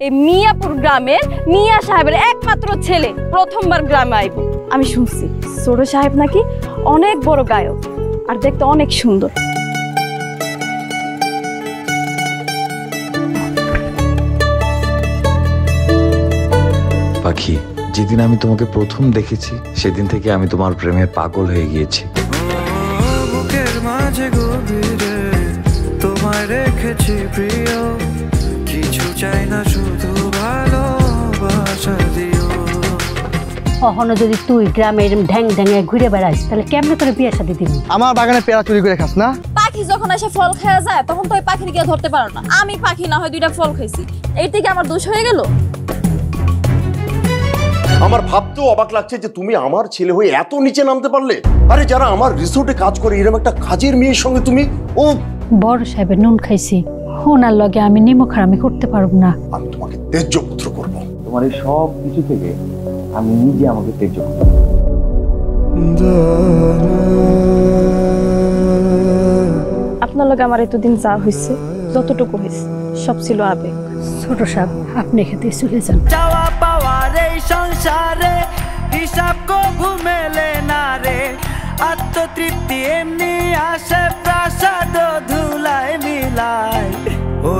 এই মিয়াপুর গ্রামের মিয়া সাহেবের একমাত্র ছেলে প্রথমবার গ্রামে আইব। আমি শুনছি ছোট সাহেব নাকি অনেক বড় গায়ক আর দেখতে অনেক সুন্দর। পাখি যেদিন আমি তোমাকে প্রথম দেখেছি সেদিন থেকে আমি তোমার প্রেমে পাগল হয়ে গিয়েছি। বুকের মাঝে গভীরে তোমায় রেখেছি প্রিয়। চাই না শুধু ভালোবাসা দিও। কখনো যদি তুই গ্রামে এরম ঢ্যাং ঢ্যাঙে ঘুরে বেড়াস তাহলে কেমনে করে বিয়ে শাদি দিবি? আমার বাগানে পেয়ারা চুরি করে খাস না? পাখি যখন এসে ফল খাওয়া যায় তখন তো ওই পাখির গিয়ে ধরতে পারো না। আমি পাখি না হয় দুইটা ফল খাইছি। এই থেকে আমার দোষ হয়ে গেল? আমার ভাবতেও অবাক লাগছে যে তুমি আমার ছেলে হয়ে এত নিচে নামতে পারলে। আরে যারা আমার রিসোর্টে কাজ করে এরকম একটা কাজের মেয়ের সঙ্গে তুমি ও বড় সাহেবের নুন খাইছি। ওনার লগে আমি নিমখ হারামি করতে পারব না। আমি তোমাকে তেজ্য পুত্র করব। তোমার এই সব কিছু থেকে আমি নিজে আমাকে তেজ আপনার লগে আমার এতদিন যা হয়েছে যতটুকু হয়েছে সব ছিল আবেগ। ছোট সাহেব আপনি খেতে চলে যান। চাওয়া পাওয়ার এই সংসারে হিসাব কভু মেলে না রে। আত্মতৃপ্তি এমনি আসে প্রাসাদ মিলায়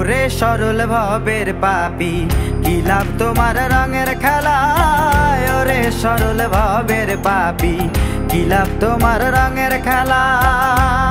ওরে সরল ভবের পাপি। কি লাভ তোমার রঙের খেলায় রে সরল ভবের পাপি। কি লাভ তোমার রঙের খেলায়